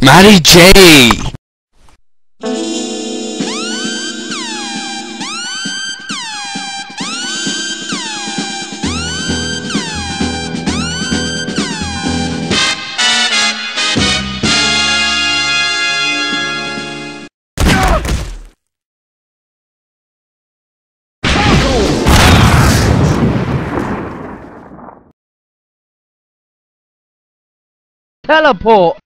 Matty J! Teleport!